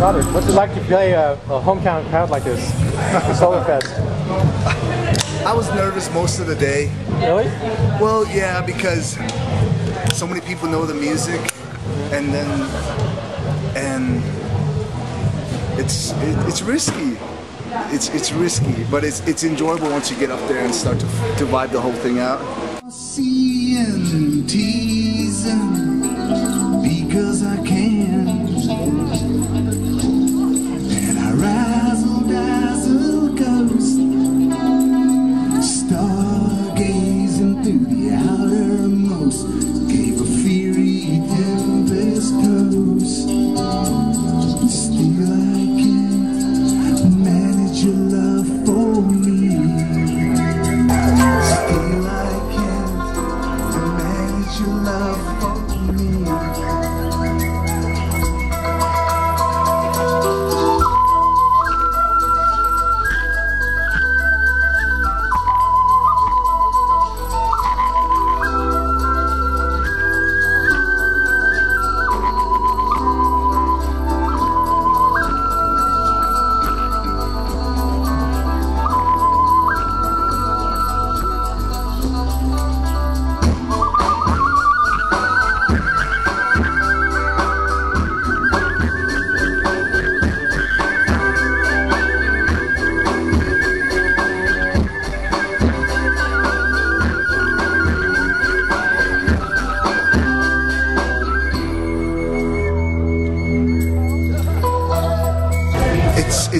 Robert, what's it like to play a, a hometown crowd like this, Solarfest? I was nervous most of the day. Really? Well, yeah, because so many people know the music, and then and it's it, it's risky. It's it's risky, but it's it's enjoyable once you get up there and start to to vibe the whole thing out. Seeing teasing through the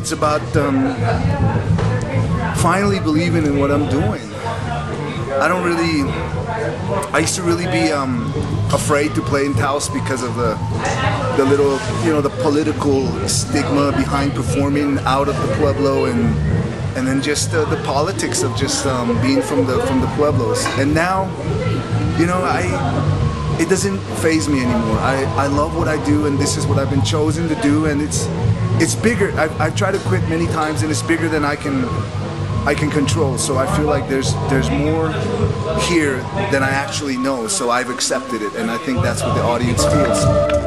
It's about um, finally believing in what I'm doing. I don't really. I used to really be um, afraid to play in Taos because of the the little you know the political stigma behind performing out of the pueblo and and then just uh, the politics of just um, being from the from the pueblos. And now, you know, I it doesn't faze me anymore. I, I love what I do, and this is what I've been chosen to do, and it's it's bigger. I've, I've tried to quit many times, and it's bigger than I can I can control. So I feel like there's there's more here than I actually know. So I've accepted it, and I think that's what the audience feels.